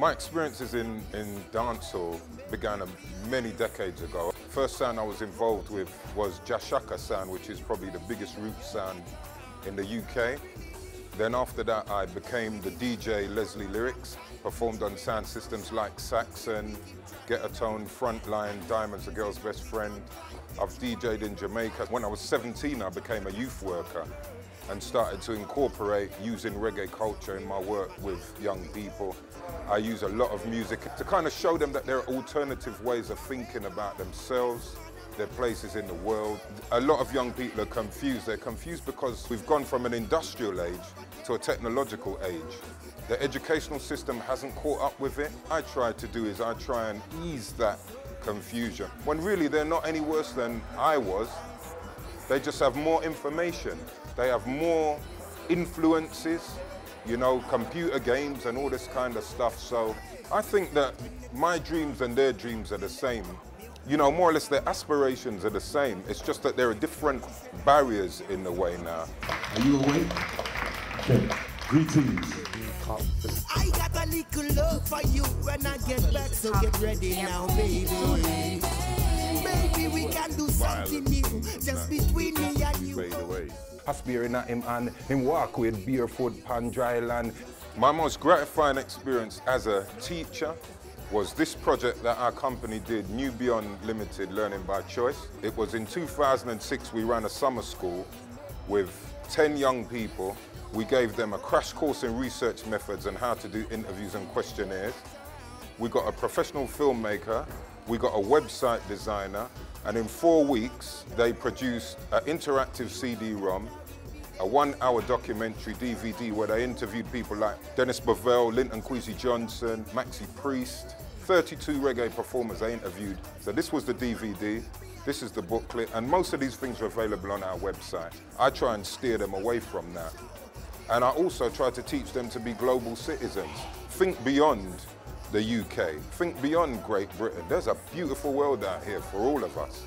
My experiences in, in dancehall began many decades ago. First sound I was involved with was Jah Shaka sound, which is probably the biggest root sound in the UK. Then after that, I became the DJ Lezlee Lyrix, performed on sound systems like Saxon, Get a Tone, Frontline, Diamonds, a Girl's Best Friend. I've DJed in Jamaica. When I was 17, I became a youth worker and started to incorporate using reggae culture in my work with young people. I use a lot of music to kind of show them that there are alternative ways of thinking about themselves, their places in the world. A lot of young people are confused. They're confused because we've gone from an industrial age to a technological age. The educational system hasn't caught up with it. I try to do is I try and ease that confusion. When really they're not any worse than I was. They just have more information. They have more influences, you know, computer games and all this kind of stuff. So I think that my dreams and their dreams are the same. You know, more or less their aspirations are the same. It's just that there are different barriers in the way now. Are you awake? Okay. Greetings. I got a little love for you when I get back, so get ready now, baby. Can do something new, just between me and you. Fade away. Aspiring at him and him walk with barefoot pan dry land. My most gratifying experience as a teacher was this project that our company did, New Beyond Limited Learning by Choice. It was in 2006 we ran a summer school with 10 young people. We gave them a crash course in research methods and how to do interviews and questionnaires. We got a professional filmmaker, we got a website designer, and in four weeks, they produced an interactive CD-ROM, a one-hour documentary DVD where they interviewed people like Dennis Bovell, Linton Kwesi Johnson, Maxi Priest, 32 reggae performers they interviewed. So this was the DVD, this is the booklet, and most of these things are available on our website. I try and steer them away from that. And I also try to teach them to be global citizens. Think beyond the UK. Think beyond Great Britain. There's a beautiful world out here for all of us.